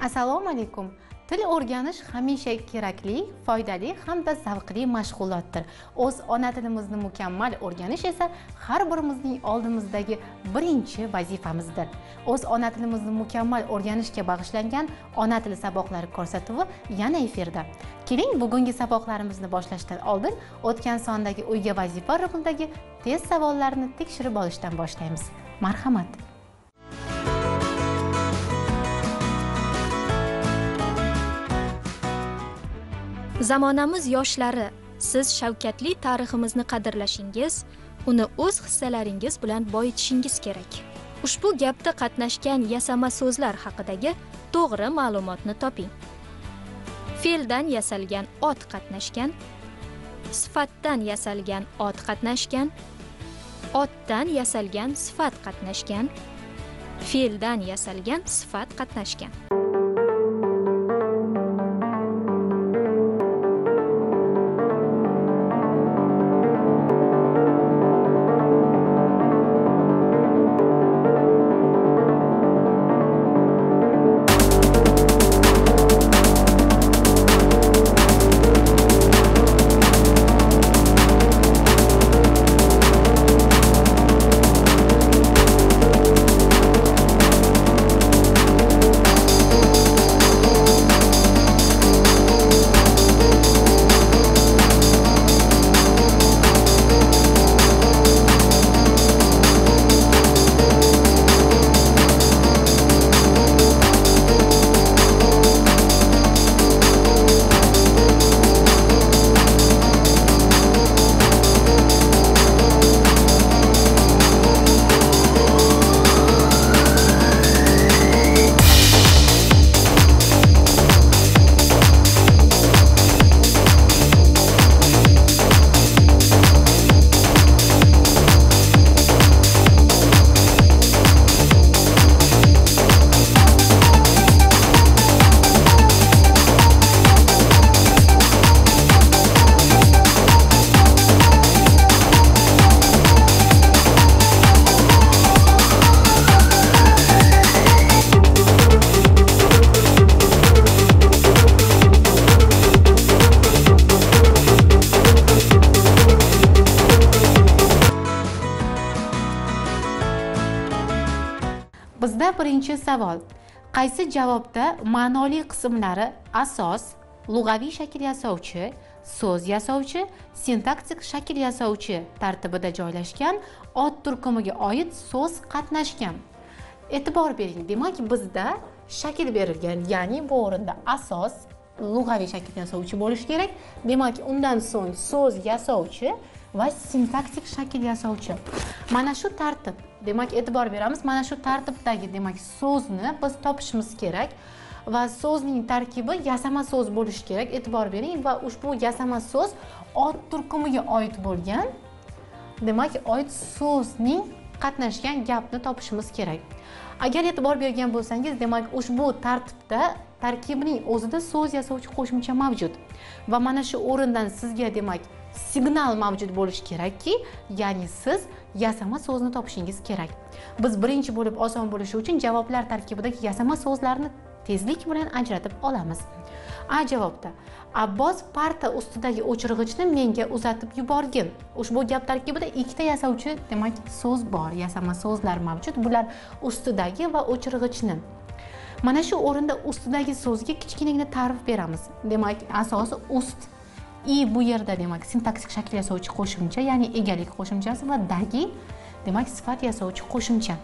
assalomu alaykum. Til o'rganish hamisha kerakli foydali hamda zavqli mashg'ulotdir. O'z ona tilimizni mukammal o'rganish esa har birimizning oldimizdagi birinchi vazifamizdir. O'z ona tilimizni mukammal o'rganishga bag'ishlangan ona tili saboqlari ko'rsatuvi yana efirda. Keling bugungi saboqlarimizni boshlashdan oldin o'tgan sondagi uyga vazifa rubridagi test savollarini tekshirib olishdan boshlaymiz. Marhamat! Zamonamiz yoshlari. Siz shavkatli tariximizni qadrlashingiz uni o'z hissalaringiz bilan boyitishingiz kerak. Ushbu gapda qatnashgan yasama so'zlar haqidagi to'g'ri ma'lumotni toping. Fe'ldan yasalgan ot qatnashgan sifatdan yasalgan ot qatnashgan otdan yasalgan sifat qatnashgan fe'ldan yasalgan sifat qatnashgan. Savol. Qaysi javobda ma'noli qismlari asos lug'aviy shakl yasovchi so'z yasovchi sintaktik shakl yasovchi tartibida joylashgan ot turkumiga oid so'z qatnashgan? E'tibor bering demak bizda shakl berilgan ya'ni bu o'rinda asos lug'aviy shakl yasovchi bo'lishi kerak. Demak undan so'ng so'z yasovchi va sintaktik shakl yasovchi. Mana shu tartib. Demak e'tibor beramiz. Mana shu tartibdagi demak so'zni biz topishimiz kerak va so'zning tarkibi yasama so'z bo'lishi kerak. E'tibor bering va ushbu yasama so'z ot turkumiga oid bo'lgan demak oid so'zning qatnashgan gapni topishimiz kerak. Agar e'tibor bergan bo'lsangiz demak ushbu tartibda tarkibning o'zida so'z yasovchi qo'shimcha mavjud va mana shu o'rindan sizga demak signal mavjud bo'lishi kerakki ya'ni siz yasama so'zni topishingiz kerak. Biz birinchi bo'lib oson bo'lishi uchun javoblar tarkibidagi yasama so'zlarni tezlik bilan ajratib olamiz. A javobda abbos parta ustidagi o'chirg'ichni menga uzatib yuborgin. Ushbu gap tarkibida ikkita yasovchi demak so'z bor. Yasama so'zlar mavjud. Bular ustidagi va o'chirg'ichni. Mana shu o'rinda ustidagi so'zga kichkinagina ta'rif beramiz. Demak asosi ust i bu yerda demak sintaktik shakl yasovchi qo'shimcha ya'ni egalik qo'shimchasi va dagi demak sifat yasovchi qo'shimcha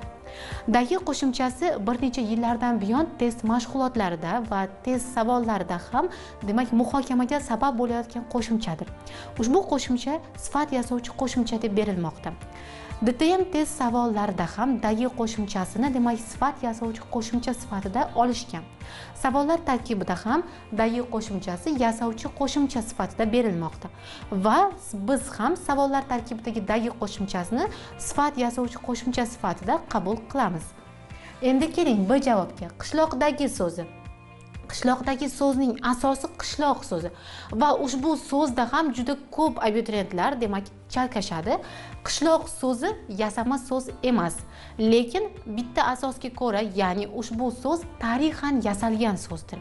dagi qo'shimchasi bir necha yillardan buyon test mashg'ulotlarida va test savollarida ham demak muhokamaga sabab bo'layotgan qo'shimchadir ushbu qo'shimcha sifat yasovchi qo'shimcha deb berilmoqda. Dtm test savollarida ham dagi qo'shimchasini demak sifat yasovchi qo'shimcha sifatida olishgan. Savollar tarkibida ham dagi qo'shimchasi yasovchi qo'shimcha sifatida berilmoqda. Va biz ham savollar tarkibidagi dagi qo'shimchasini sifat yasovchi qo'shimcha sifatida qabul qilamiz. Endi keling b javobga. Qishloqdagi so'zi. Qishloqdagi so'zning asosi qishloq so'zi. Va ushbu so'zda ham juda ko'p abituriyentlar demak chalkashadi. Qishloq so'zi yasama so'z emas lekin bitta asosga ko'ra ya'ni ushbu so'z tarixan yasalgan so'zdir.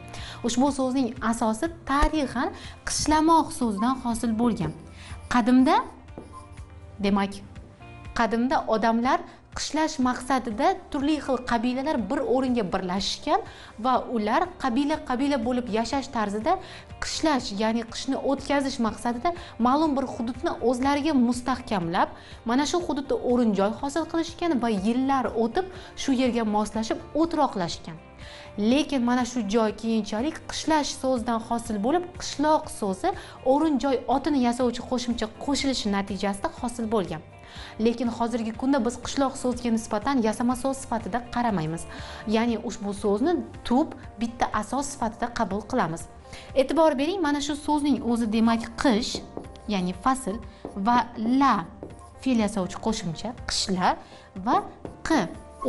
Ushbu so'zning asosi tarixan qishlamoq so'zidan hosil bo'lgan. Qadimda demak qadimda odamlar qishlash maqsadida turli xil qabilalar bir o'ringa birlashishgan va ular qabila qabila bo'lib yashash tarzida qishlash ya'ni qishni o'tkazish maqsadida ma'lum bir hududni o'zlariga mustahkamlab mana shu hududda o'rin joy hosil qilishgan va yillar o'tib shu yerga moslashib o'troqlashgan. Lekin mana shu joy keyinchalik qishlash so'zidan hosil bo'lib qishloq so'zi o'rin joy otini yasovchi qo'shimcha qo'shilishi natijasida hosil bo'lgan. Lekin hozirgi kunda biz qishloq so'ziga nisbatan yasama so'z sifatida qaramaymiz. Ya'ni ushbu so'zni tub bitta asos sifatida qabul qilamiz. E'tibor bering mana shu so'zning o'zi demak qish ya'ni fasl va la fe'l yasovchi qo'shimcha qishla va q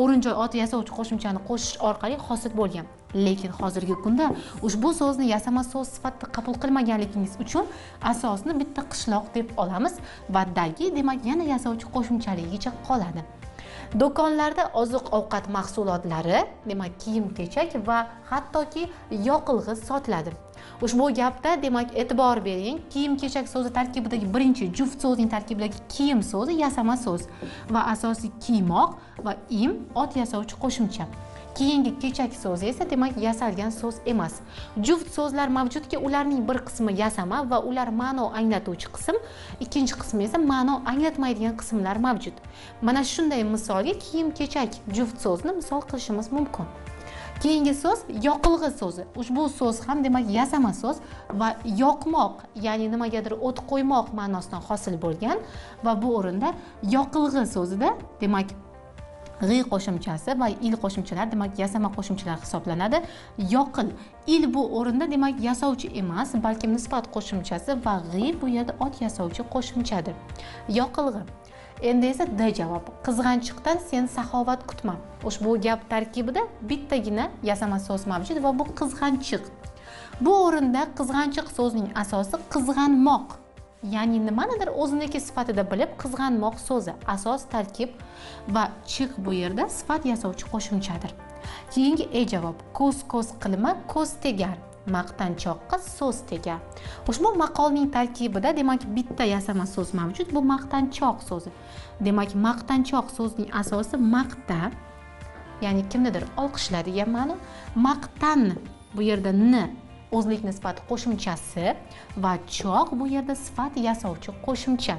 o'rin joy oti yasovchi qo'shimchani qo'shish orqali hosil bo'lgan. Lekin hozirgi kunda ushbu so'zni yasama so'z sifatida qabul qilmaganligingiz uchun asosni bitta qishloq deb olamiz va dagi demak yana yasovchi qo'shimchaligicha qoladi. Do'konlarda oziq ovqat mahsulotlari demak kiyim kechak va hattoki yoqilg'i sotiladi. Ushbu gapda demak e'tibor bering kiyim kechak so'zi tarkibidagi birinchi juft so'zning tarkibidagi kiyim so'zi yasama so'z va asosiy kiymoq va im ot yasovchi qo'shimcha. Keyingi kechak so'zi esa demak yasalgan so'z emas. Juft so'zlar mavjudki ularning bir qismi yasama va ular ma'no anglatuvchi qism ikkinchi qismi esa ma'no anglatmaydigan qismlar mavjud. Mana shunday misolga kiyim kechak juft so'zni misol qilishimiz mumkin. Keyingi so'z yoqilg'i so'zi. Ushbu so'z ham demak yasama so'z va yoqmoq ya'ni nimagadir o't qo'ymoq ma'nosidan hosil bo'lgan va bu o'rinda yoqilg'i so'zida demak g'iy qo'shimchasi va il qo'shimchalar demak yasama qo'shimchalar hisoblanadi. Yoqil il bu o'rinda demak yasovchi emas balkim nisbat qo'shimchasi va g'iy bu yerda ot yasovchi qo'shimchadir. Yoqilg'i endi esa d javob. Qizg'anchiqdan sen saxovat kutma. Ushbu gap tarkibida bittagina yasama so'z mavjud va bu qizg'anchiq. Bu o'rinda qizg'anchiq so'zining asosi qizg'anmoq. Ya'ni nimanidir o'ziniki sifatida bilib qizg'anmoq so'zi asos tarkib va chiq bu yerda sifat yasovchi qo'shimchadir. Keyingi e javob ko'z ko'z qilma ko'z tegar maqtanchoqqa so'z tegar. Ushbu maqolning tarkibida demak bitta yasama so'z mavjud bu maqtanchoq so'zi. Demak maqtanchoq so'zining asosi maqta ya'ni kimnidir olqishla degan ma'no maqtan bu yerda n o'zlik nisbati qo'shimchasi va choq bu yerda sifat yasovchi qo'shimcha.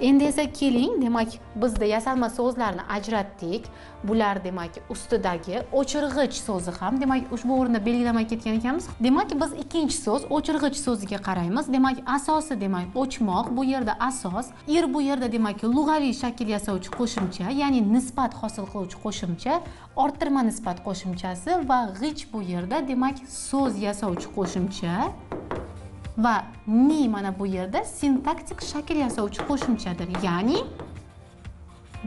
Endi esa keling demak bizda yasalma so'zlarni ajratdik. Bular demak ustidagi o'chirg'ich so'zi ham demak ushbu o'rinda belgilamay ketgan ekanmiz. Demak biz ikkinchi so'z o'chirg'ich so'ziga qaraymiz. Demak asosi demak o'chmoq bu yerda asos ir bu yerda demak lug'aviy shakl yasovchi qo'shimcha ya'ni nisbat hosil qiluvchi qo'shimcha orttirma nisbat qo'shimchasi va g'ich bu yerda demak so'z yasovchi qo'shimcha. Va ni mana bu yerda sintaktik shakl yasovchi qo'shimchadir. Ya'ni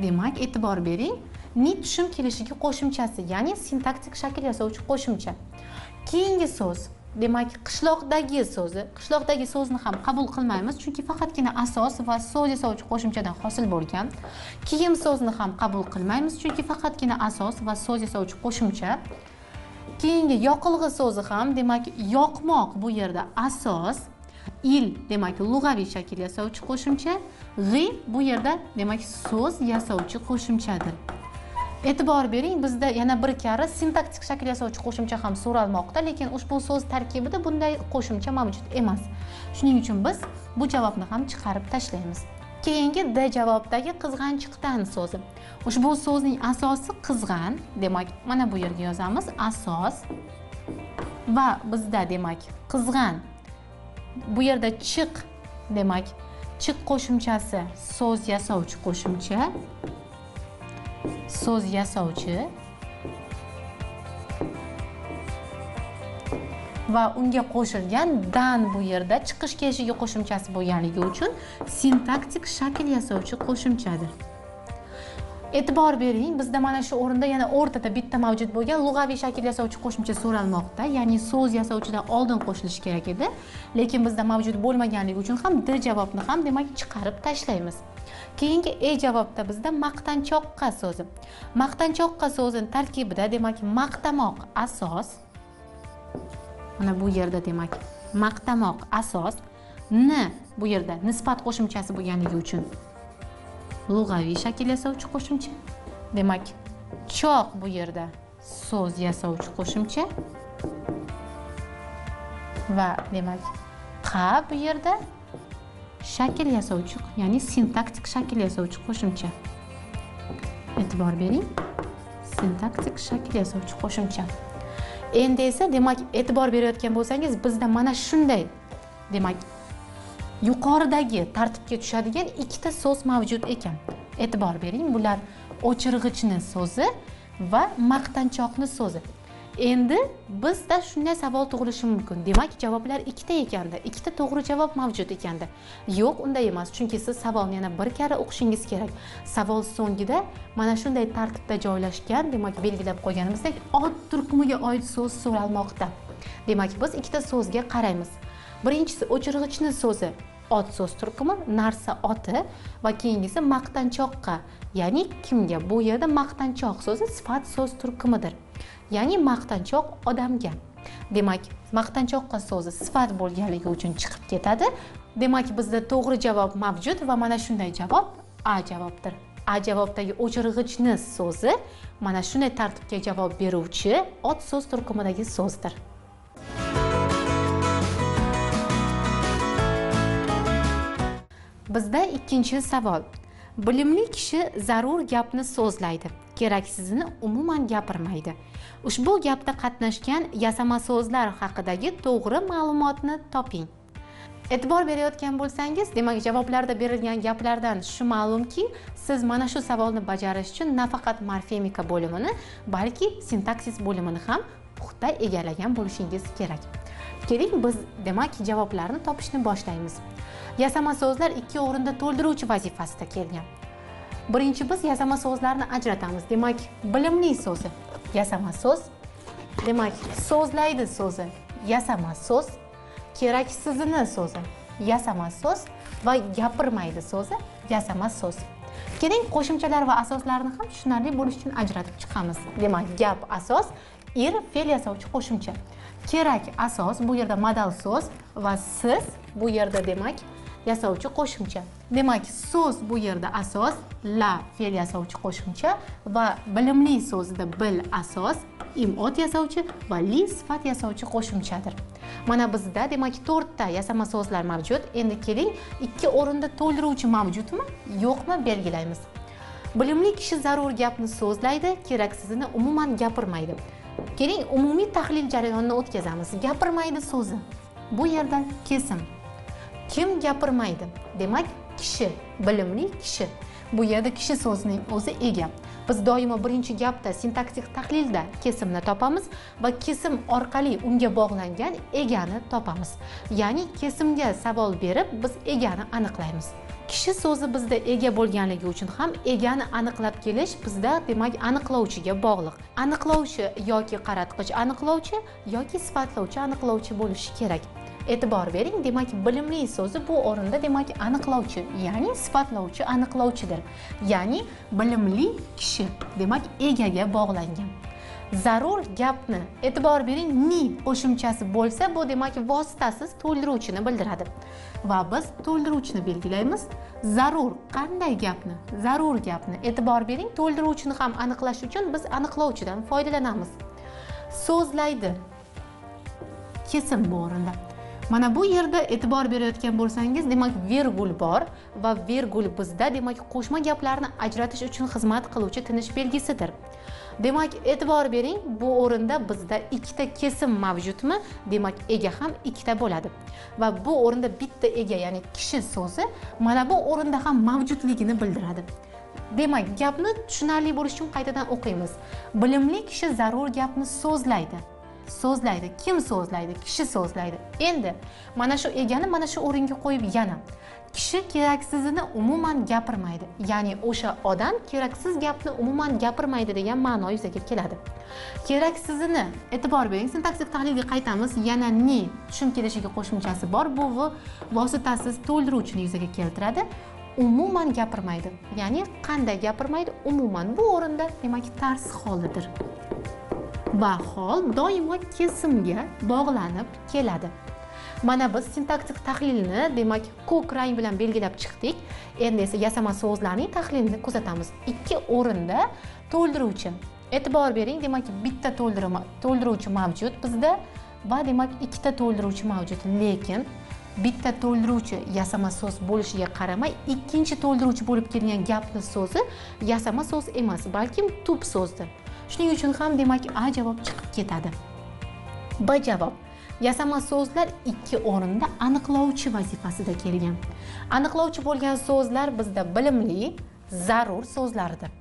demak e'tibor bering ni tushum kelishiga qo'shimchasi ya'ni sintaktik shakl yasovchi qo'shimcha. Keyingi so'z demak qishloqdagi so'zi qishloqdagi so'zni ham qabul qilmaymiz chunki faqatgina asos va so'z yasovchi qo'shimchadan hosil bo'lgan. Kiyim so'zni ham qabul qilmaymiz chunki faqatgina asos va so'z yasovchi qo'shimcha. Keyingi yoqilg'i so'zi ham demak yoqmoq bu yerda asos il demak lug'aviy shakl yasovchi qo'shimcha g'i bu yerda demak so'z yasovchi qo'shimchadir. E'tibor bering bizda yana bir karra sintaktik shakl yasovchi qo'shimcha ham so'ralmoqda lekin ushbu so'z tarkibida bunday qo'shimcha mavjud emas. Shuning uchun biz bu javobni ham chiqarib tashlaymiz. Keyingi d javobdagi qizg'anchiqdan so'zi ushbu so'zning asosi qizg'an demak mana bu yerga yozamiz asos va bizda demak qizg'an. Bu yerda chiq demak chiq qo'shimchasi so'z yasovchi qo'shimcha so'z yasovchi va unga qo'shilgan dan bu yerda chiqish kelishiga qo'shimchasi bo'lganligi uchun sintaktik shakl yasovchi qo'shimchadir. E'tibor bering bizda mana shu o'rinda yana o'rtada bitta mavjud bo'lgan lug'aviy shakl yasovchi qo'shimcha so'ralmoqda. Ya'ni so'z yasovchidan oldin qo'shilishi kerak edi. Lekin bizda mavjud bo'lmaganligi uchun ham d javobni ham demak chiqarib tashlaymiz. Keyingi e javobda bizda maqtanchoqqa so'zi. Maqtanchoqqa so'zini tarkibida demak maqtamoq asos mana bu yerda demak maqtamoq asos n bu yerda nisbat qo'shimchasi bo'lganligi uchun lug'aviy shakl yasovchi qo'shimcha. Demak choq bu yerda so'z yasovchi qo'shimcha va demak qa bu yerda shakl yasovchi ya'ni sintaktik shakl yasovchi qo'shimcha. E'tibor bering sintaktik shakl yasovchi qo'shimcha. Endi esa demak e'tibor berayotgan bo'lsangiz bizda mana shunday demak yuqoridagi tartibga tushadigan ikkita so'z mavjud ekan. E'tibor bering bular o'chirg'ichni so'zi va maqtanchoqni so'zi. Endi bizda shunday savol tug'ilishi mumkin. Demak javoblar ikkita ekanda ikkita to'g'ri javob mavjud ekanda. Yo'q unday emas. Chunki siz savolni yana bir karra o'qishingiz kerak. Savol so'ngida mana shunday tartibda joylashgan demak belgilab qo'yganimizdek ot turkumiga oid so'z so'ralmoqda. Demak biz ikkita so'zga qaraymiz. Birinchisi o'chirg'ichni so'zi ot so'z turkumi narsa oti va keyingisi maqtanchoqqa ya'ni kimga? Bu yerda maqtanchoq so'zi sifat so'z turkumidir. Ya'ni maqtanchoq odamga. Demak maqtanchoqqa so'zi sifat bo'lganligi uchun chiqib ketadi. Demak bizda to'g'ri javob mavjud va mana shunday javob a javobdir. A javobdagi o'chirg'ichni so'zi mana shunday tartibga javob beruvchi ot so'z turkumidagi so'zdir. Bizda ikkinchi savol. Bilimli kishi zarur gapni so'zlaydi. Keraksizini umuman gapirmaydi. Ushbu gapda qatnashgan yasama so'zlar haqidagi to'g'ri ma'lumotni toping. E'tibor berayotgan bo'lsangiz demak javoblarda berilgan gaplardan shu ma'lumki siz mana shu savolni bajarish uchun nafaqat morfemika bo'limini balki sintaksis bo'limini ham puxta egallagan bo'lishingiz kerak. Keling biz demak javoblarni topishni boshlaymiz. Yasama so'zlar ikki o'rinda to'ldiruvchi vazifasida kelgan. Birinchi biz yasama so'zlarni ajratamiz. Demak bilimli so'zi yasama so'z demak so'zlaydi so'zi yasama so'z keraksizini so'zi yasama so'z va gapirmaydi so'zi yasama so'z. Keling qo'shimchalar va asoslarni ham tushunarli bo'lishi uchun ajratib chiqamiz. Demak gap asos ir fe'l yasovchi qo'shimcha. Kerak asos bu yerda modal so'z va siz bu yerda demak yasovchi qo'shimcha. Demak so'z bu yerda asos la fe'l yasovchi qo'shimcha va bilimli so'zida bil asos im ot yasovchi va li sifat yasovchi qo'shimchadir. Mana bizda demak to'rtta yasama so'zlar mavjud. Endi keling ikki o'rinda to'ldiruvchi mavjudmi yo'qmi belgilaymiz. Bilimli kishi zarur gapni so'zlaydi keraksizini umuman gapirmaydi. Keling umumiy tahlil jarayonini o'tkazamiz. Gapirmaydi so'zi. Bu yerda kesim. Kim gapirmaydi? Demak kishi bilimli kishi. Bu yerda kishi so'zining o'zi ega. Biz doimo birinchi gapda sintaktik tahlilda kesimni topamiz va kesim orqali unga bog'langan egani topamiz. Ya'ni kesimga savol berib biz egani aniqlaymiz. Kishi so'zi bizda ega bo'lganligi uchun ham egani aniqlab kelish bizda demak aniqlovchiga bog'liq. Aniqlovchi yoki qaratqich aniqlovchi yoki sifatlovchi aniqlovchi bo'lishi kerak. E'tibor bering. Demak bilimli so'zi bu o'rinda demak aniqlovchi ya'ni sifatlovchi aniqlovchidir. Ya'ni bilimli kishi demak egaga bog'langan. Zarur gapni e'tibor bering ni qo'shimchasi bo'lsa bu demak vositasiz to'ldiruvchini bildiradi. Va biz to'ldiruvchini belgilaymiz. Zarur qanday gapni zarur gapni e'tibor bering to'ldiruvchini ham aniqlash uchun biz aniqlovchidan foydalanamiz. So'zlaydi. Kesim bu o'rinda. Mana bu yerda e'tibor berayotgan bo'lsangiz demak vergul bor va vergul bizda demak qo'shma gaplarni ajratish uchun xizmat qiluvchi tinish belgisidir. Demak e'tibor bering bu o'rinda bizda ikkita kesim mavjudmi? Demak ega ham ikkita bo'ladi. Va bu o'rinda bitta ega ya'ni kishi so'zi mana bu o'rinda ham mavjudligini bildiradi. Demak gapni tushunarli bo'lishi uchun qaytadan o'qiymiz. Bilimli kishi zarur gapni so'zlaydi. So'zlaydi. Kim so'zlaydi? Kishi so'zlaydi. Endi mana shu egani mana shu o'ringa qo'yib yana. Kishi keraksizini umuman gapirmaydi. Ya'ni o'sha odam keraksiz gapni umuman gapirmaydi degan ma'no yuzaga keladi. Keraksizini e'tibor bering sintaksik tahlilga qaytamiz. Yana ni tushum kelishiga qo'shimchasi bor. Bu vositasiz to'ldiruvchini yuzaga keltiradi. Umuman gapirmaydi. Ya'ni qanday gapirmaydi? Umuman bu o'rinda demak tars holidir. Va hol doimo kesimga bog'lanib keladi. Mana biz sintaktik tahlilni demak ko'k rang bilan belgilab chiqdik. Endi esa yasama so'zlarning tahlilini kuzatamiz. Ikki o'rinda to'ldiruvchi. E'tibor bering demak bitta to'ldiruvchi mavjud bizda va demak ikkita to'ldiruvchi mavjud. Lekin bitta to'ldiruvchi yasama so'z bo'lishiga qaramay ikkinchi to'ldiruvchi bo'lib kelgan gapni so'zi yasama so'z emas balkim tub so'zdir. Shuning uchun ham demak a javob chiqib ketadi. B javob. Yasama so'zlar ikki o'rinda aniqlovchi vazifasida kelgan. Aniqlovchi bo'lgan so'zlar bizda bilimli zarur so'zlardir.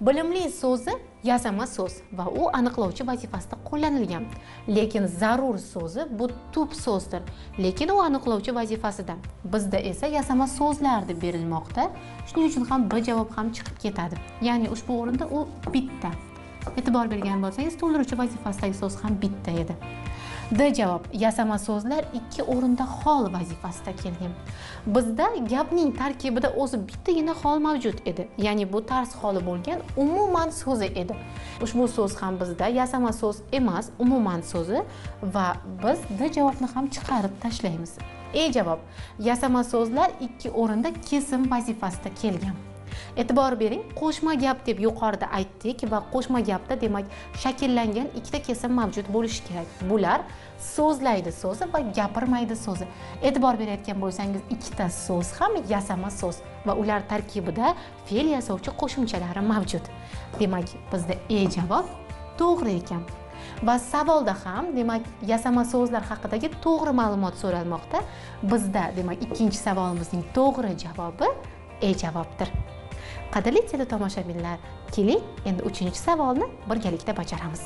Bilimli so'zi yasama so'z va u aniqlovchi vazifasida qo'llanilgan. Lekin zarur so'zi bu tub so'zdir. Lekin u aniqlovchi vazifasida. Bizda esa yasama so'zlar deb berilmoqda. Shuning uchun ham b javob ham chiqib ketadi. Ya'ni ushbu o'rinda u bitta. E'tibor bergan bo'lsangiz to'ldiruvchi vazifasidagi so'z ham bitta edi. D javob yasama so'zlar ikki o'rinda hol vazifasida kelgan. Bizda gapning tarkibida o'zi bittagina hol mavjud edi. Ya'ni bu tars holi bo'lgan umuman so'zi edi. Ushbu so'z ham bizda yasama so'z emas umuman so'zi va biz d javobni ham chiqarib tashlaymiz. E javob yasama so'zlar ikki o'rinda kesim vazifasida kelgan. E'tibor bering qo'shma gap deb yuqorida aytdik va qo'shma gapda demak shakllangan ikkita kesim mavjud bo'lishi kerak. Bular so'zlaydi so'zi va gapirmaydi so'zi. E'tibor berayotgan bo'lsangiz ikkita so'z ham yasama so'z va ular tarkibida fe'l yasovchi qo'shimchalari mavjud. Demak bizda e javob to'g'ri ekan va savolda ham demak yasama so'zlar haqidagi to'g'ri ma'lumot so'ralmoqda. Bizda demak ikkinchi savolimizning to'g'ri javobi e javobdir qadrli teletomoshabinlar keling endi uchinchi savolni birgalikda bajaramiz.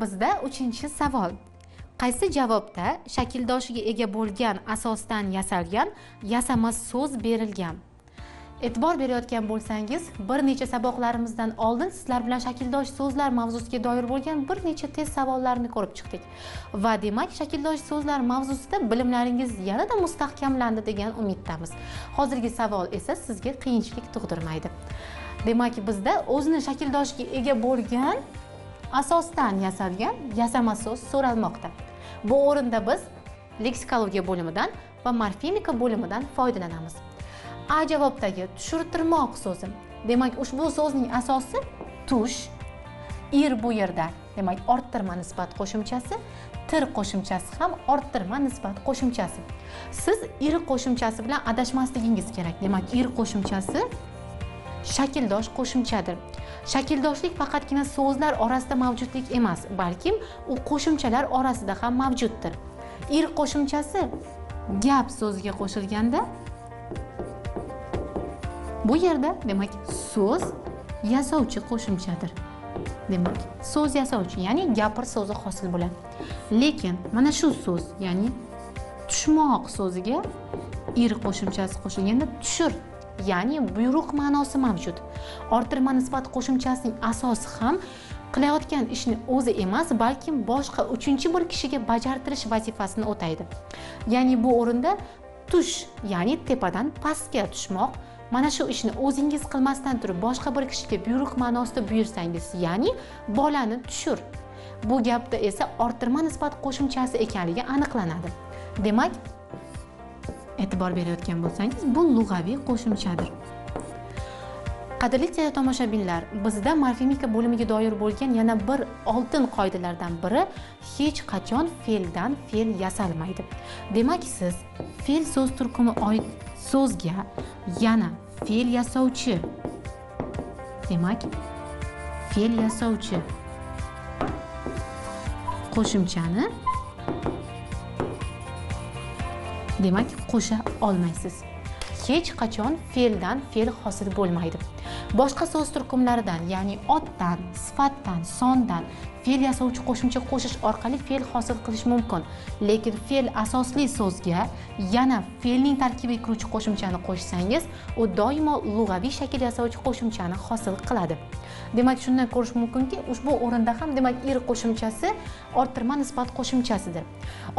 Bizda uchinchi savol. Qaysi javobda shakldoshiga ega bo'lgan asosdan yasalgan yasama so'z berilgan? E'tibor berayotgan bo'lsangiz bir necha saboqlarimizdan oldin sizlar bilan shakldosh so'zlar mavzusiga doir bo'lgan bir necha test savollarini ko'rib chiqdik. Va demak shakldosh so'zlar mavzusida bilimlaringiz yanada mustahkamlandi degan umiddamiz. Hozirgi savol esa sizga qiyinchilik tug'dirmaydi. Demak bizda o'zini shakldoshiga ega bo'lgan asosdan yasalgan yasama so'z so'ralmoqda. Bu o'rinda biz leksikologiya bo'limidan va morfemika bo'limidan foydalanamiz. A javobdagi tushirtirmoq so'zi demak ushbu so'zning asosi tush. Ir bu yerda demak orttirma nisbat qo'shimchasi tir qo'shimchasi ham orttirma nisbat qo'shimchasi. Siz ir qo'shimchasi bilan adashmasligingiz kerak. Demak ir qo'shimchasi shakldosh qo'shimchadir. Shakldoshlik faqatgina so'zlar orasida mavjudlik emas balkim u qo'shimchalar orasida ham mavjuddir. Ir qo'shimchasi gap so'ziga qo'shilganda bu yerda demak so'z yasovchi qo'shimchadir. Demak so'z yasovchi ya'ni gapir so'zi hosil bo'ladi. Lekin mana shu so'z ya'ni tushmoq so'ziga ir qo'shimchasi qo'shilganda tushir ya'ni buyruq ma'nosi mavjud. Orttirma nisbat qo'shimchasining asosi ham qilayotgan ishni o'zi emas balkim boshqa uchinchi bir kishiga bajartirish vazifasini o'taydi. Ya'ni bu o'rinda tush ya'ni tepadan pastga tushmoq mana shu ishni o'zingiz qilmasdan turib boshqa bir kishiga buyruq ma'nosida buyursangiz ya'ni bolani tushir bu gapda esa orttirma nisbat qo'shimchasi ekanligi aniqlanadi. Demak e'tibor berayotgan bo'lsangiz bu lug'aviy qo'shimchadir. Qadrli teletomoshabinlar bizda morfemika bo'limiga doir bo'lgan yana bir oltin qoidalardan biri hech qachon fe'ldan fe'l yasalmaydi. Demak siz fe'l so'z turkumi oid so'zga yana fe'l yasovchi demak fe'l yasovchi qo'shimchani demak qo'sha olmaysiz hech qachon fe'ldan fe'l hosil bo'lmaydi boshqa so'z turkumlaridan ya'ni otdan sifatdan sondan fe'l yasovchi qo'shimcha qo'shish orqali fe'l hosil qilish mumkin. Lekin fe'l asosli so'zga yana fe'lning tarkibiga kiruvchi qo'shimchani qo'shsangiz u doimo lug'aviy shakl yasovchi qo'shimchani hosil qiladi. Demak shundan ko'rish mumkinki ushbu o'rinda ham demak ir qo'shimchasi orttirma nisbat qo'shimchasidir.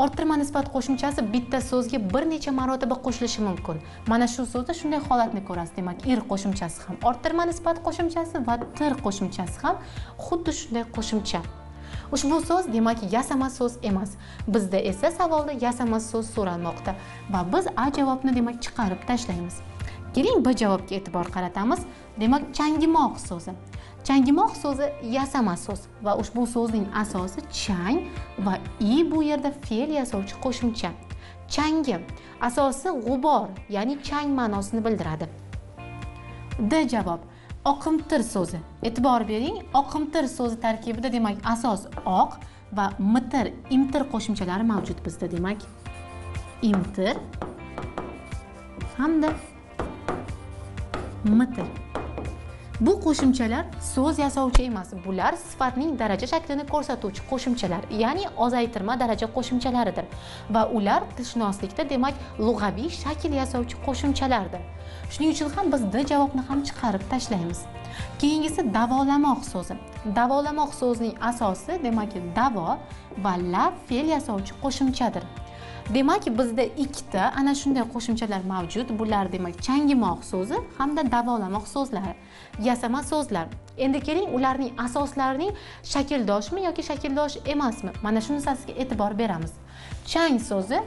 Orttirma nisbat qo'shimchasi bitta so'zga bir necha marotaba qo'shilishi mumkin. Mana shu so'zda shunday holatni ko'rasiz. Demak ir qo'shimchasi ham orttirma nisbat qo'shimchasi va tir qo'shimchasi ham xuddi shunday qo'shimcha. Ushbu so'z demak yasama so'z emas. Bizda esa savolda yasama so'z so'ralmoqda va biz a javobni demak chiqarib tashlaymiz. Keling b javobga e'tibor qaratamiz. Demak changimoq so'zi. Changimoq so'zi yasama so'z va ushbu so'zning asosi chang va i bu yerda fe'l yasovchi qo'shimcha. Changi asosi g'ubor ya'ni chang ma'nosini bildiradi. D javob oqimtir so'zi. E'tibor bering oqimtir so'zi tarkibida demak asos oq va mitir imtir qo'shimchalari mavjud bizda demak. Imtir hamda mitir. Bu qo'shimchalar so'z yasovchi emas bular sifatning daraja shaklini ko'rsatuvchi qo'shimchalar ya'ni ozaytirma daraja qo'shimchalaridir. Va ular tilshunoslikda demak lug'aviy shakl yasovchi qo'shimchalardir. Shuning uchun ham biz d javobni ham chiqarib tashlaymiz. Keyingisi davolamoq so'zi. Davolamoq so'zining asosi demak davo va lab fe'l yasovchi qo'shimchadir. Demak bizda ikkita ana shunday qo'shimchalar mavjud. Bular demak changimoq so'zi hamda davolamoq so'zlari yasama so'zlar. Endi keling ularning asoslarining shakldoshmi yoki shakldosh emasmi? Mana shunisiga e'tibor beramiz. Chang so'zi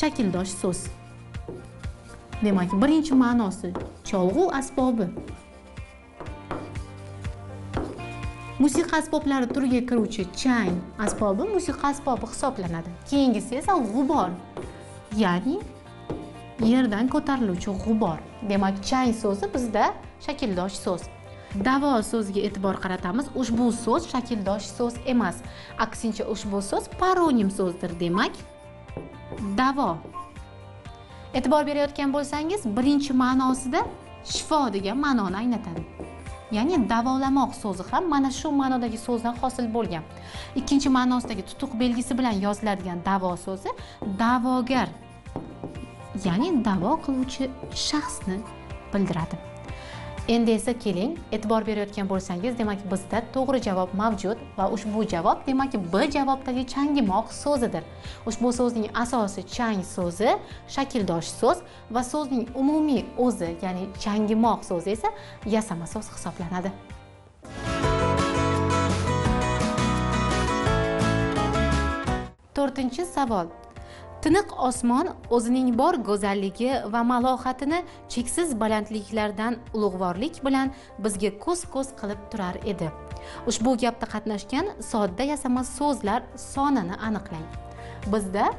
shakldosh so'z. Demak birinchi ma'nosi cholg'u asbobi. Musiqa asboblari turiga kiruvchi chang asbobi musiqa asbobi hisoblanadi. Keyingisi esa g'ubor ya'ni yerdan ko'tariluvchi g'ubor. Demak chang so'zi bizda shakldosh so'z. Davo so'ziga e'tibor qaratamiz ushbu so'z shakldosh so'z emas. Aksincha ushbu so'z paronim so'zdir demak davo. E'tibor berayotgan bo'lsangiz birinchi ma'nosida shifo degan ma'noni anglatadi. Ya'ni davolamoq so'zi ham mana shu ma'nodagi so'zdan hosil bo'lgan. Ikkinchi ma'nosidagi tutuq belgisi bilan yoziladigan davo so'zi da'vogar ya'ni davo qiluvchi shaxsni bildiradi. Endi esa keling e'tibor berayotgan bo'lsangiz demak bizda to'g'ri javob mavjud va ushbu javob demak b javobdagi changimoq so'zidir. Ushbu so'zning asosi chang so'zi shakldosh so'z va so'zning umumiy o'zi ya'ni changimoq so'zi esa yasama so'z hisoblanadi. To'rtinchi savol. Tiniq osmon o'zining bor go'zalligi va malohatini cheksiz balandliklardan ulug'vorlik bilan bizga ko'z ko'z qilib turar edi. Ushbu gapda qatnashgan sodda yasama so'zlar sonini aniqlang. Bizda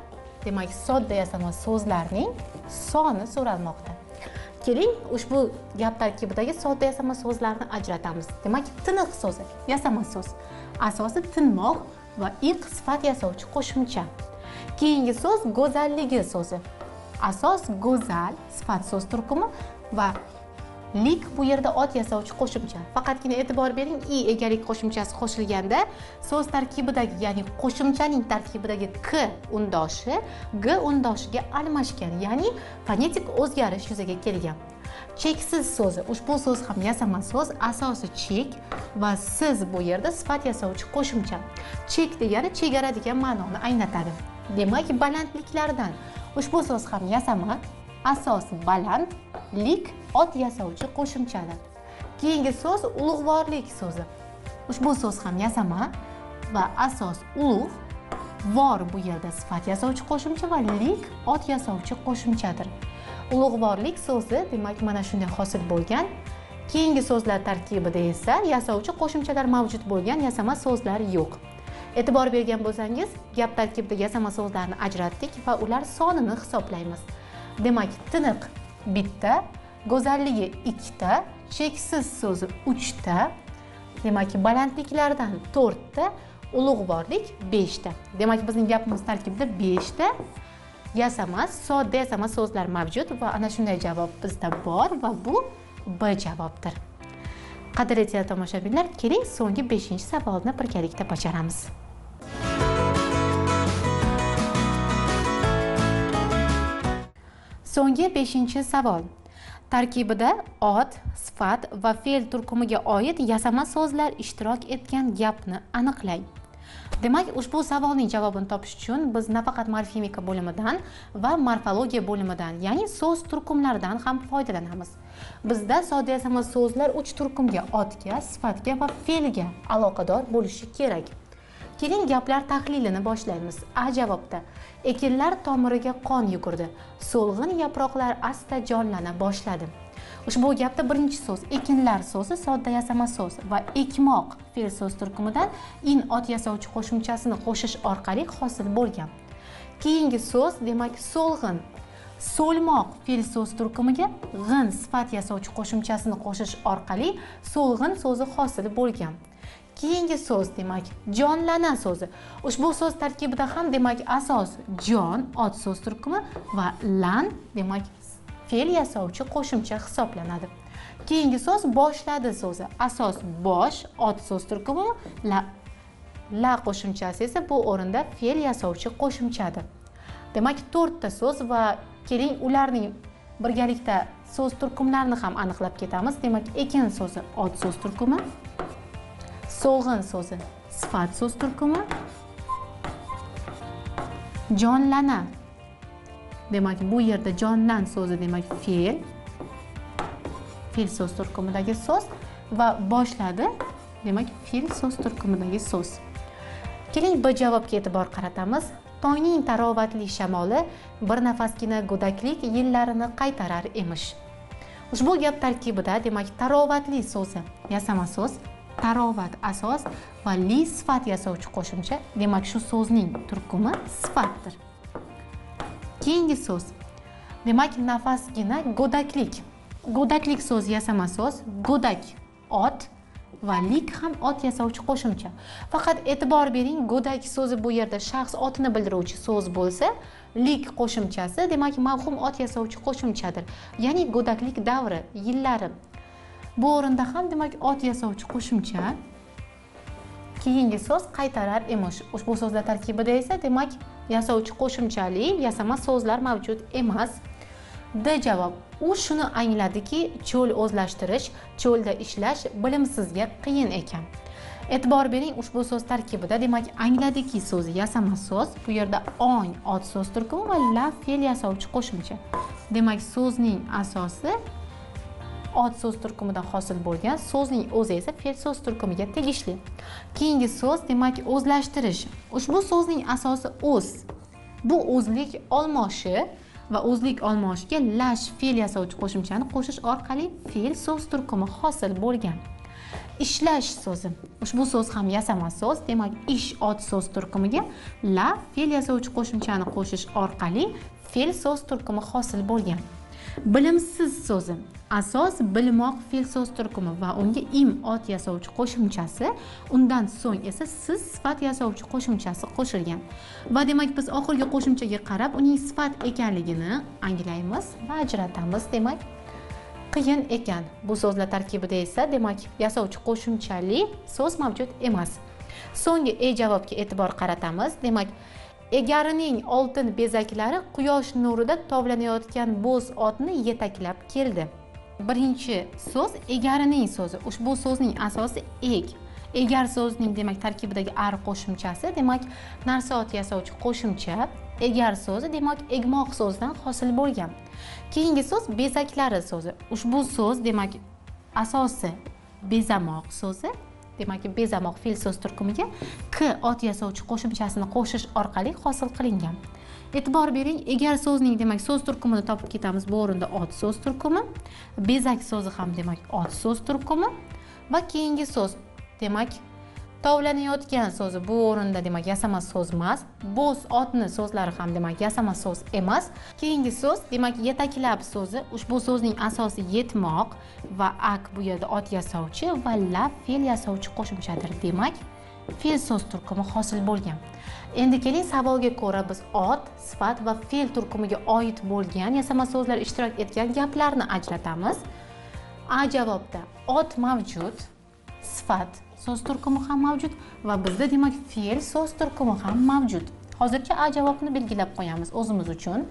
demak sodda yasama so'zlarning soni so'ralmoqda. Keling ushbu gap tarkibidagi sodda yasama so'zlarni ajratamiz. Demak tiniq so'zi yasama so'z. Asosi tinmoq va iq sifat yasovchi qo'shimcha. Keyingi so'z go'zalligi so'zi. Asos go'zal sifat so'z turkumi va lik bu yerda ot yasovchi qo'shimcha. Faqatgina e'tibor bering i egalik qo'shimchasi qo'shilganda so'z tarkibidagi ya'ni qo'shimchaning tarkibidagi k undoshi g undoshiga almashgan ya'ni fonetik o'zgarish yuzaga kelgan. Cheksiz so'zi ushbu so'z ham yasama so'z asosi chek va siz bu yerda sifat yasovchi qo'shimcha. Chek degani chegara degan ma'noni anglatadi. Demak balandliklardan. Ushbu so'z ham yasama asos baland lik ot yasovchi qo'shimchadir. Keyingi so'z ulug'vorlik so'zi. Ushbu so'z ham yasama va asos ulug' vor bu yerda sifat yasovchi qo'shimcha va lik ot yasovchi qo'shimchadir. Ulug'vorlik so'zi demak mana shunday hosil bo'lgan keyingi so'zlar tarkibida esa yasovchi qo'shimchalar mavjud bo'lgan yasama so'zlar yo'q. E'tibor bergan bo'lsangiz gap tarkibida yasama so'zlarni ajratdik va ular sonini hisoblaymiz. Demak tiniq bitta go'zalligi ikkita cheksiz so'zi uchta demak balandliklardan to'rtta ulug'vorlik beshta. Demak bizning gapimiz tarkibida beshta yasama sodda yasama so'zlar mavjud va ana shunday javob bizda bor va bu b javobdir. Qadrli tomoshabinlar keling so'nggi beshinchi savolni birgalikda bajaramiz. So'nggi beshinchi savol. Tarkibida ot sifat va fe'l turkumiga oid yasama so'zlar ishtirok etgan gapni aniqlang. Demak ushbu savolning javobini topish uchun biz nafaqat morfemika bo'limidan va morfologiya bo'limidan ya'ni so'z turkumlaridan ham foydalanamiz. Bizda sodda yasama so'zlar uch turkumga otga sifatga va fe'lga aloqador bo'lishi kerak. Keling gaplar tahlilini boshlaymiz. A javobda. Ekinlar tomiriga qon yugurdi. So'lg'in yaproqlar asta jonlana boshladi. Ushbu gapda birinchi so'z ekinlar so'zi sodda yasama so'z va ekmoq fe'l so'z turkumidan in ot yasovchi qo'shimchasini qo'shish orqali hosil bo'lgan. Keyingi so'z demak so'lg'in. So'lmoq fe'l so'z turkumiga g'in sifat yasovchi qo'shimchasini qo'shish orqali so'lg'in so'zi hosil bo'lgan. Keyingi so'z demak jonlana so'zi. Ushbu so'z tarkibida ham demak asos jon ot so'z turkumi va lan demak fe'l yasovchi qo'shimcha hisoblanadi. Keyingi so'z boshladi so'zi. Asos bosh ot so'z turkumi la la qo'shimchasi esa bu o'rinda fe'l yasovchi qo'shimchadir. Demak to'rtta so'z va keling ularning birgalikda so'z turkumlarini ham aniqlab ketamiz. Demak ekin so'zi ot so'z turkumi. So'g'in so'zi. Sifat so'z turkumi. Jonlana. Demak bu yerda jonlan so'zi demak fe'l. Fe'l so'z turkumidagi so'z va boshladi. Demak fe'l so'z turkumidagi so'z. Keling b javobga e'tibor qaratamiz. Tongning tarovatli shamoli bir nafasgina go'daklik yillarini qaytarar emish. Ushbu gap tarkibida demak tarovatli so'zi. Yasama so'z. Tarovat asos va li sifat yasovchi qo'shimcha. Demak shu so'zning turkumi sifatdir. Keyingi so'z. Demak nafasgina go'daklik. Go'daklik so'zi yasama so'z. Go'dak ot va lik ham ot yasovchi qo'shimcha. Faqat e'tibor bering go'dak so'zi bu yerda shaxs otni bildiruvchi so'z bo'lsa lik qo'shimchasi demak mavhum ot yasovchi qo'shimchadir. Ya'ni go'daklik davri yillari bu o'rinda ham demak ot yasovchi qo'shimcha keyingi so'z qaytarar emish. Ushbu so'zlar tarkibida esa demak yasovchi qo'shimchali yasama so'zlar mavjud emas. D javob. U shuni angladiki cho'l o'zlashtirish cho'lda ishlash bilimsizga qiyin ekan. E'tibor bering ushbu so'z tarkibida demak angladiki so'zi yasama so'z bu yerda ong ot so'z turkumi va la fe'l yasovchi qo'shimcha. Demak so'zning asosi ot so'z turkumidan hosil bo'lgan so'zning o'zi esa fe'l so'z turkumiga tegishli. Keyingi so'z demak o'zlashtirish. Ushbu so'zning asosi o'z. Bu o'zlik olmoshi va o'zlik olmoshiga lash fe'l yasovchi qo'shimchani qo'shish orqali fe'l so'z turkumi hosil bo'lgan. Ishlash so'zi. Ushbu so'z ham yasama so'z demak ish ot so'z turkumiga la fe'l yasovchi qo'shimchani qo'shish orqali fe'l so'z turkumi hosil bo'lgan. Bilimsiz so'zi. Asos bilmoq fe'l so'z turkumi va unga im ot yasovchi qo'shimchasi undan so'ng esa siz sifat yasovchi qo'shimchasi qo'shilgan. Va demak biz oxirgi qo'shimchaga qarab uning sifat ekanligini anglaymiz va ajratamiz demak qiyin ekan. Bu so'zlar tarkibida esa demak yasovchi qo'shimchali so'z mavjud emas. So'nggi e javobga e'tibor qaratamiz. Demak egarining oltin bezaklari quyosh nurida tovlanayotgan bo'z otni yetaklab keldi. Birinchi so'z egarining so'zi. Ushbu so'zning asosi eg. Egar so'zining demak tarkibidagi ar qo'shimchasi demak narsa ot yasovchi qo'shimcha egar so'zi demak egmoq so'zidan hosil bo'lgan. Keyingi so'z bezaklari so'zi. Ushbu so'z demak asosi bezamoq so'zi. Demak bezamoq fe'l so'z turkumiga k ot yasovchi qo'shimchasini qo'shish orqali hosil qilingan. E'tibor bering egar so'zning demak so'z turkumini topib ketamiz bu o'rinda ot so'z turkumi bezak so'zi ham demak ot so'z turkumi va keyingi so'z demak tovlanayotgan so'zi bu o'rinda demak yasama so'z emas bo'z otni so'zlari ham demak yasama so'z emas. Keyingi so'z demak yetaklab so'zi ushbu so'zning asosi yetmoq va ak bu yerda ot yasovchi va lab fe'l yasovchi qo'shimchadir demak fe'l so'z turkumi hosil bo'lgan. Endi keling savolga ko'ra biz ot sifat va fe'l turkumiga oid bo'lgan yasama so'zlar ishtirok etgan gaplarni ajratamiz. A javobda ot mavjud sifat so'z turkumi ham mavjud va bizda demak fe'l so'z turkumi ham mavjud. Hozircha a javobni belgilab qo'yamiz. O'zimiz uchun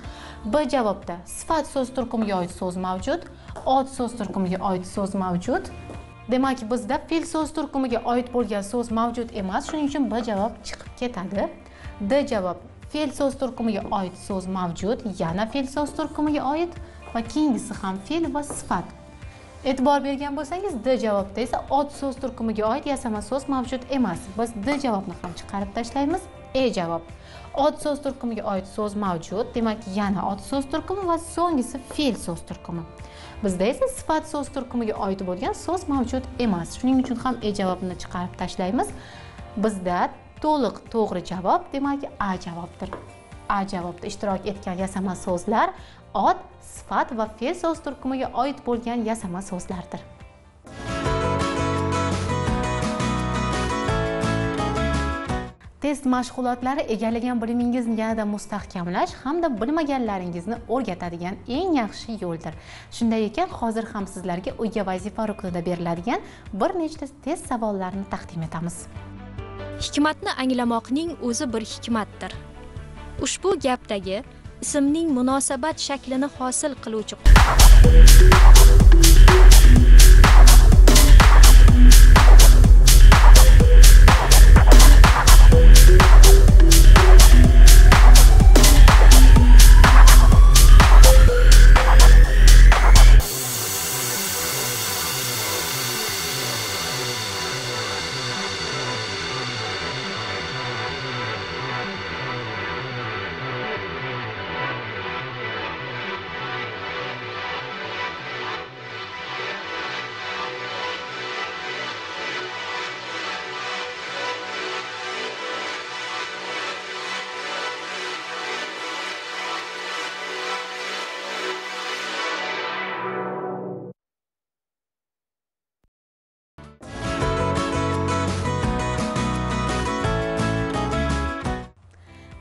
b javobda sifat so'z turkumiga oid so'z mavjud ot so'z turkumiga oid so'z mavjud. Demak bizda fe'l so'z turkumiga oid bo'lgan so'z mavjud emas. Shuning uchun b javob chiqib ketadi. D javob fe'l so'z turkumiga oid so'z mavjud yana fe'l so'z turkumiga oid va keyingisi ham fe'l va sifat. E'tibor bergan bo'lsangiz d javobda esa ot so'z turkumiga oid yasama so'z mavjud emas. Biz d javobni ham chiqarib tashlaymiz e javob. Ot so'z turkumiga oid so'z mavjud demak yana ot so'z turkumi va so'nggisi fe'l so'z turkumi. Bizda esa sifat so'z turkumiga oid bo'lgan so'z mavjud emas. Shuning uchun ham e javobini chiqarib tashlaymiz. Bizda to'liq to'g'ri javob demak a javobdir. A javobda ishtirok etgan yasama so'zlar ot sifat va fe'l so'z turkumiga oid bo'lgan yasama so'zlardir. Test mashg'ulotlari egallagan bilimingizni yanada mustahkamlash hamda bilmaganlaringizni o'rgatadigan eng yaxshi yo'ldir. Shunday ekan hozir ham sizlarga uyga vazifa ruknida beriladigan bir nechta test savollarini taqdim etamiz. Hikmatni anglamoqning o'zi bir hikmatdir. Ushbu gapdagi ismning munosabat shaklini hosil qiluvchi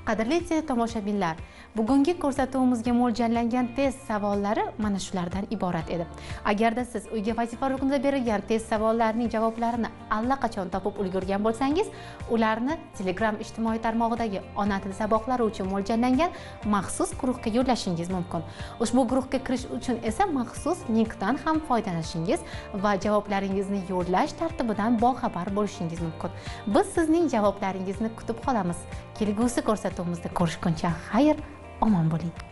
qadrli tomoshabinlar bugungi ko'rsatuvimizga mo'ljallangan test savollari mana shulardan iborat edi. Agarda siz uyga vazifa ruknida berilgan test savollarining javoblarini allaqachon topib ulgurgan bo'lsangiz ularni telegram ijtimoiy tarmog'idagi ona tili saboqlari uchun mo'ljallangan maxsus guruhga yo'llashingiz mumkin. Ushbu guruhga kirish uchun esa maxsus linkdan ham foydalanishingiz va javoblaringizni yo'llash tartibidan boxabar bo'lishingiz mumkin. Biz sizning javoblaringizni kutib qolamiz. Kelgusi ko'rsatuvimizda ko'rishguncha xayr omon bo'ling.